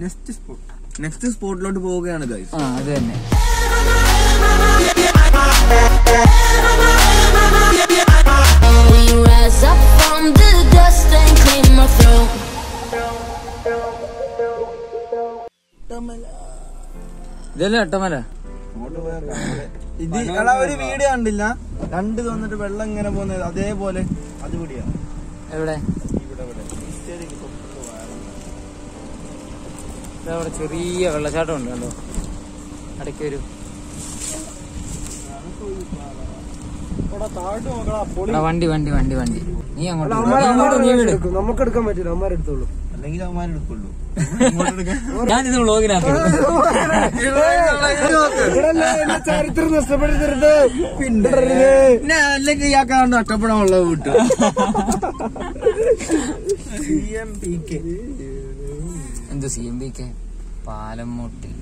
Next spot next സ്പോട്ടിലോട്ട് പോവുകയാണ് guys ആ അത് തന്നെ? ഇതല്ലേ ഒട്ടമല ഇത് എടാ ഒരു വീഡിയോ കണ്ടില്ല. രണ്ട് തോന്നിട്ട് വെള്ളം ഇങ്ങനെ പോകുന്നത് അതേപോലെ അത് പിടിയാ എവിടെ? അവിടെ ചെറിയ വെള്ളച്ചാട്ടം ഉണ്ട് കണ്ടോ? ഇടയ്ക്ക് വരും വണ്ടി വണ്ടി വണ്ടി വണ്ടി. നീ അങ്ങോട്ട് നമുക്ക് എടുക്കാൻ പറ്റില്ല അമ്മമാരെടുത്തോളൂ അല്ലെങ്കിൽ അമ്മമാരെ എടുക്കുള്ളൂ. ഞാനിത് വ്ളോഗിനകത്ത് ചരിത്രം നഷ്ടപ്പെടുത്തരുത്. പിന്നെ അല്ലെങ്കിൽ ഇയാൾക്കാണ്ട് ഒറ്റപ്പെടാനുള്ള വീട്ടു. സി എം പി കെ എന്ത് സി എം ബി കെ പാലം മുട്ടിൽ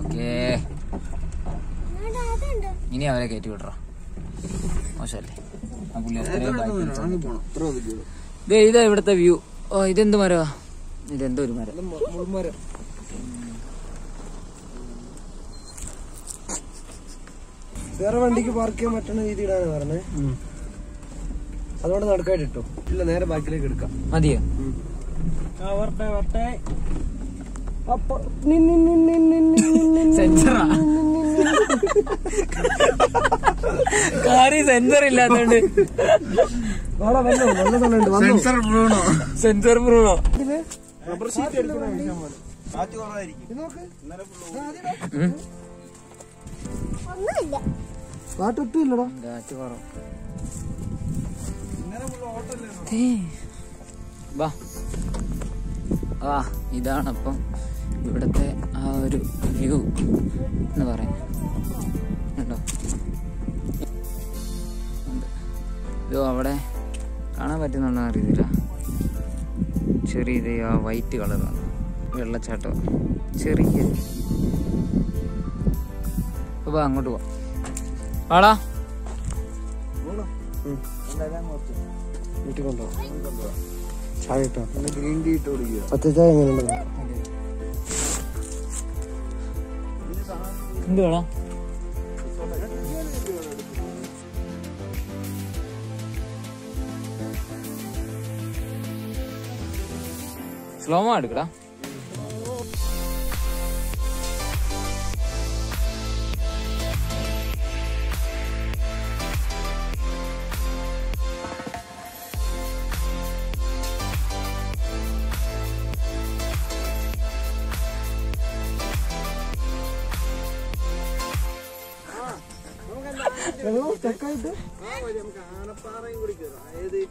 ഓക്കേ. ഇനി അവരെ കയറ്റി വിടറ. മോശമല്ലേ? ആ പുള്ളി ഇതാ ഇവിടുത്തെ വ്യൂ ഓ ഇതെന്ത് മരവാ? ഇതെന്തോ ഒരു മരം. വേറെ വണ്ടിക്ക് പാർക്ക് ചെയ്യാൻ പറ്റുന്ന രീതിയിലാണ് പറഞ്ഞത് അതുകൊണ്ട് നടക്കായിട്ട് ഇട്ടോ. ഇല്ല നേരെ ബാക്കിലേക്ക് എടുക്കാം. മതിയോ? വരട്ടെ വരട്ടെ അപ്പൊ സെൻസറ കാറി സെൻസർ ഇല്ലാത്തോണ്ട് സെൻസർ ബ്രൂണോ സെൻസർ ബ്രൂണോ റബ്ബർ ഷീറ്റ് കാറ്റൊട്ടുമില്ലടാ കാറ്റ് കുറവ് ആ ഇതാണപ്പം ഇവിടുത്തെ ആ ഒരു വ്യൂ എന്ന് പറയാം ഉണ്ടോ. ഇതോ അവിടെ കാണാൻ പറ്റുന്നുണ്ടോ അറിയത്തില്ല ചെറിയ ഇത് ആ വൈറ്റ് കളറാണ് വെള്ളച്ചാട്ടം. ചെറിയ. അപ്പൊ അങ്ങോട്ട് പോവാം. വാടാ വീട്ടിൽ കൊണ്ടോ ചായ ഇട്ടോ ഗ്രീൻ ടീ ഇട്ട് കുടിക്കുക പച്ച ചായ എങ്ങനെയുണ്ട് എന്ത് വേണം സ്ലോമോ എടുക്കടാ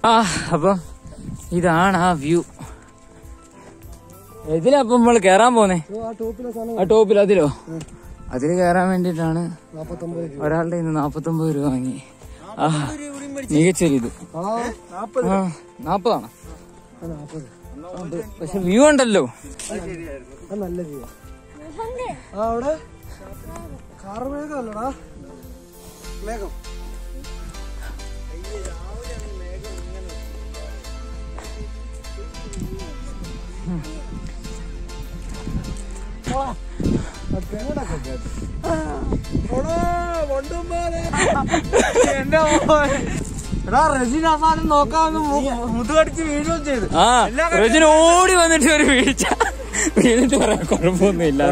ആ അപ്പം ഇതാണ് ആ വ്യൂ. ഇതിലപ്പം നമ്മൾ കേറാൻ പോന്നെ? ആ ടോപ്പിൽ അതിലോ? അതിൽ കയറാൻ വേണ്ടിട്ടാണ് ഒരാളുടെ ഇന്ന് നാപ്പത്തൊമ്പത് രൂപ വാങ്ങി. ആ മികച്ചൊരു ഇത് ആ ആ നാപ്പതാണ് പക്ഷെ വ്യൂ ഉണ്ടല്ലോ. നല്ല വ്യൂ അവിടെ ആ റോജിന് ഓടി വന്നിട്ട് ഒരു വീഴ്ച. വീണിട്ട് കുഴപ്പമൊന്നും കുഴപ്പമൊന്നുമില്ല.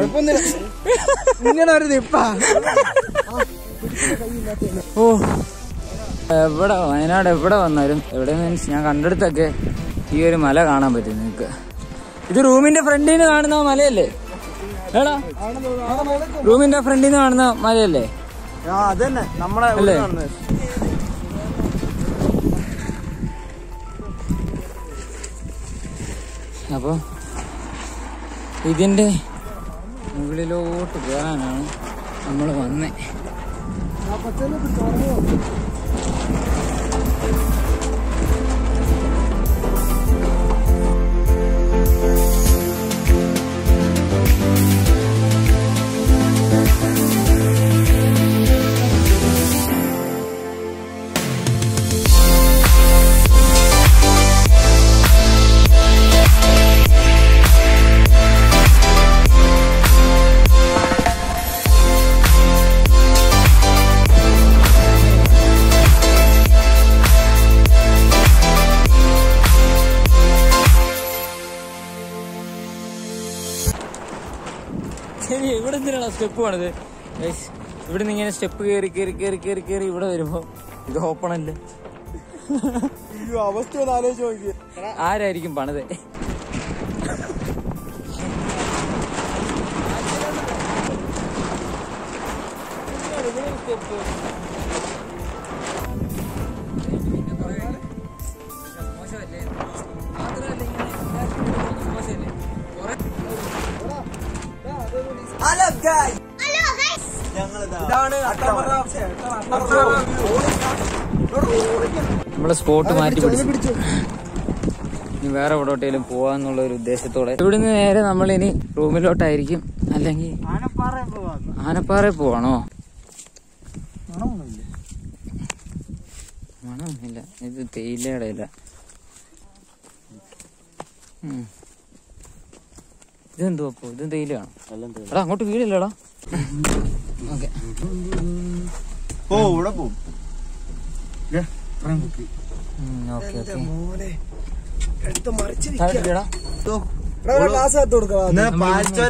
ഇങ്ങനെ ഒരു നിപ്പാ. ഓ. എവിടെ വയനാട് എവിടെ വന്നാലും എവിടെ മീൻസ് ഞാൻ കണ്ടെടുത്തൊക്കെ ഈ ഒരു മല കാണാൻ പറ്റും നിങ്ങക്ക് ഇത് റൂമിന്റെ ഫ്രണ്ടിൽ നിന്ന് കാണുന്ന മലയല്ലേ? എടാ റൂമിന്റെ ഫ്രണ്ടിൽ നിന്ന് കാണുന്ന മലയല്ലേ? ആ അതന്നെ. നമ്മളെ അല്ലേ? അപ്പോൾ ഇതിന്റെ മുകളിലോട്ട് കയറാനാണ് നമ്മൾ വന്നേ. आप बच्चे ना कुछ और എന്തിനാണ് സ്റ്റെപ്പ് പണിത്? ഗൈസ് ഇവിടെ നിന്ന് ഇങ്ങനെ സ്റ്റെപ്പ് കയറി കയറി കയറി കയറി കയറി ഇവിടെ വരുമ്പോ ഇത് ഓപ്പൺ അല്ലേ? അവസ്ഥ ആരായിരിക്കും പണിത്? ഇതാണ് നമ്മളെ സ്പോട്ട് മാറ്റി പിടിച്ചു ഇനി വേറെ എവിടോട്ടേലും പോവാന്നുള്ള ഒരു ഉദ്ദേശത്തോടെ. ഇവിടുന്ന് നേരെ നമ്മൾ ഇനി റൂമിലോട്ടായിരിക്കും. അല്ലെങ്കിൽ ആനപ്പാറ പോവാ ആനപ്പാറ പോവാണോ? മണമൊന്നുമില്ല. ഇത് തേയിലയുടെ ഇല്ല. ഇതെന്തോ അപ്പോ ഇതും തേയിലയാണോ? എടാ അങ്ങോട്ട് വീടില്ലടാ ഓക്കെ. ഓ ഇവിടെ പോവും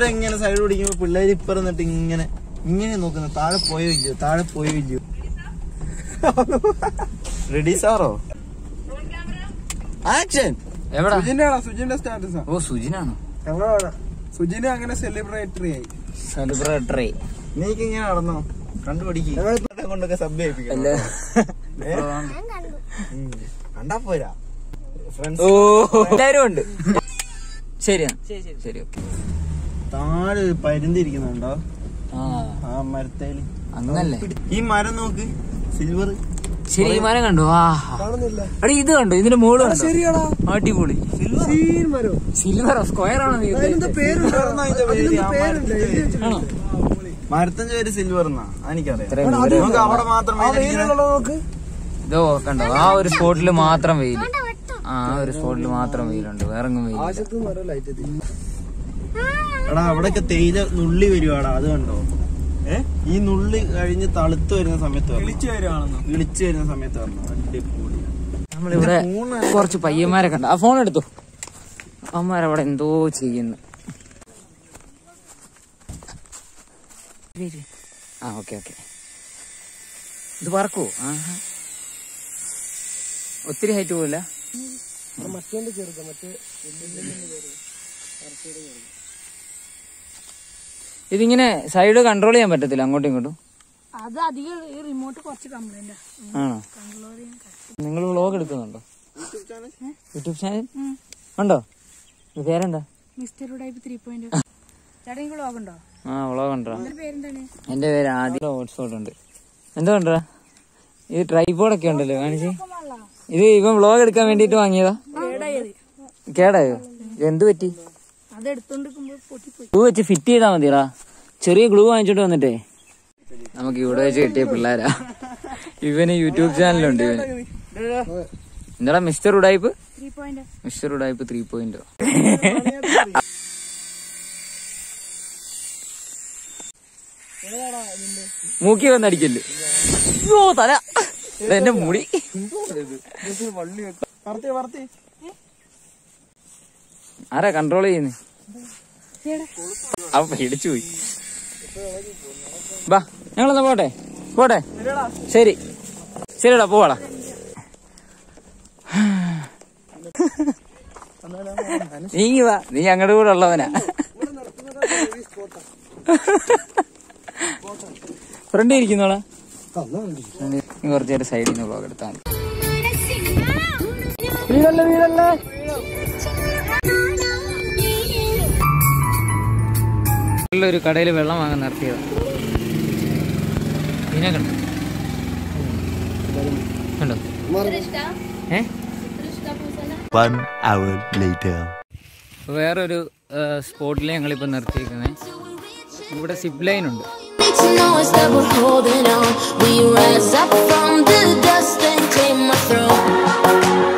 എങ്ങനെ സൈഡ് പിടിക്കുമ്പോ പിള്ളേര് ഇപ്പറന്നിട്ട് ഇങ്ങനെ ഇങ്ങനെ നോക്കുന്നു. താഴെ പോയോ ഇല്ലയോ? താഴെ പോയോ ഇല്ലയോ? റെഡി സാറോ? ആക്ഷൻ എവിടാ? സുജിനാണോ സുജിന്റെ സ്റ്റാറ്റസ് ഓ സുജിനാണോ? ഞങ്ങളാണ് സുജിനെ അങ്ങനെ സെലിബ്രേറ്ററി ആയി. സെലിബ്രേറ്ററി നീക്ക് ഇങ്ങനെ നടന്നോ കണ്ടുപിടിക്കും കൊണ്ടൊക്കെ സബ് ചെയ്യിപ്പിക്കാം. കണ്ടാ. പോരാ. ഫ്രണ്ട്സ് എല്ലാരും ഉണ്ട്. ശരിയാ. ശരി ഓക്കെ. താഴെ പരുന്തിരിക്കുന്നുണ്ടോ? ആ. ആ മരത്തേൽ. അങ്ങനല്ലേ? ഈ മരം നോക്ക്. സിൽവർ ശരി ഈ മരം കണ്ടോ. എടാ ഇത് കണ്ടോ. ഇതിന്റെ മോൾ അടിപൊളി. സിൽവർ സ്ക്വയർ ആണോ പേരുണ്ട്. മരത്തിന്റെ പേര് സിൽവർ എന്നാ എനിക്കറിയാം നമുക്ക് അവിടെ മാത്രമേ ഇതോ കണ്ടോ? ആ ഒരു സ്പോട്ടിൽ മാത്രം വെയിൽ ആ ഒരു സ്പോട്ടിൽ മാത്രം വെയിലുണ്ട്. വേറെ എങ്ങും എത്തി എടാ അവിടെയൊക്കെ തേയില നുള്ളി വരുവാടാ അത് കണ്ടോ? ഏ? ഈ നുള്ളി കഴിഞ്ഞ് തളുത്ത് വരുന്ന സമയത്ത് ഇളിച്ചു വരുവാണെന്നോ? ഇളിച്ചു വരുന്ന സമയത്ത് നമ്മളിവിടെ കുറച്ച് പയ്യന്മാരെ കണ്ട. ആ ഫോൺ എടുത്തു. അമ്മമാരവിടെ എന്തോ ചെയ്യുന്നു. ആ ഓക്കെ ഓക്കെ. ഇത് പറക്കൂ ആഹാ. ഒത്തിരി ഹൈറ്റ് പോവില്ല? മറ്റേ ചെറുതാ. മറ്റേ ഇതിങ്ങനെ സൈഡ് കൺട്രോൾ ചെയ്യാൻ പറ്റത്തില്ല അങ്ങോട്ടും ഇങ്ങോട്ടും? അത് അധികം ഈ റിമോട്ട് കുറച്ച് കംപ്ലൈന്റ് ആണോ? നിങ്ങൾ വ്ലോഗ് എടുക്കുന്നുണ്ടോ? യൂട്യൂബ് ചാനൽ ഉണ്ടോ? പേരെന്താ? മിസ്റ്റർ ടൈപ്പ് ത്രീ പോയിന്റ് ചേട്ടാ വ്ലോഗ് ലോഗുണ്ടോ ആ വ്ളോഗ് എന്റെ പേര് ആദ്യം ഹോട്ട്സ്പോട്ട് ഉണ്ട് എന്താ കണ്ടാ ഇത് ട്രൈപോഡ് ഒക്കെ ഉണ്ടല്ലോ കാണിച്ച്. ഇത് ഇവൻ വ്ളോഗ് എടുക്കാൻ വേണ്ടിട്ട് വാങ്ങിയതാ. കേടായോ? എന്ത് പറ്റി? ഗ്ലൂ വെച്ച് ഫിറ്റ് ചെയ്താ മതിടാ ചെറിയ ഗ്ലൂ വാങ്ങിച്ചോണ്ട് വന്നിട്ടേ. നമുക്ക് ഇവിടെ വെച്ച് കിട്ടിയ പിള്ളേരാ. ഇവന് യൂട്യൂബ് ചാനലുണ്ട് ഇവന്. എന്താടാ മിസ്റ്റർ ഉടായ്പ് മിസ്റ്റർ ഉടായ്പ് ത്രീ പോയിന്റ് മൂക്കി വന്നടിക്കല്ലേ ഓ തല. എന്റെ മുടി. ആരാ കൺട്രോൾ ചെയ്യുന്നേ? അവ പേടിച്ചു പോയി. ബാ ഞങ്ങളെന്നാ പോട്ടെ. പോട്ടെ. ശരി. ശരിടാ പോവാടാ. നീ വാ. നീ ഞങ്ങളുടെ കൂടെ ഉള്ളവനാ. ഫ്രണ്ട് ഇരിക്കുന്നോളാ കുറച്ച് നേരം സൈഡിൽ നിന്ന് ബ്ലോഗ് എടുത്താൽ വീടല്ലേ വീടല്ലേ? ഒരു കടയിൽ വെള്ളം വാങ്ങാൻ നിർത്തിയതാ. പിന്നെ കണ്ടോ? കണ്ടോ? ഏ? One hour later. വേറൊരു സ്പോട്ടിൽ ഞങ്ങളിപ്പോൾ നിർത്തിയിരിക്കുന്നത് ഇവിടെ സിപ്പ് ലൈൻ ഉണ്ട്. Holding on. We rise up from the dust and claim our throne.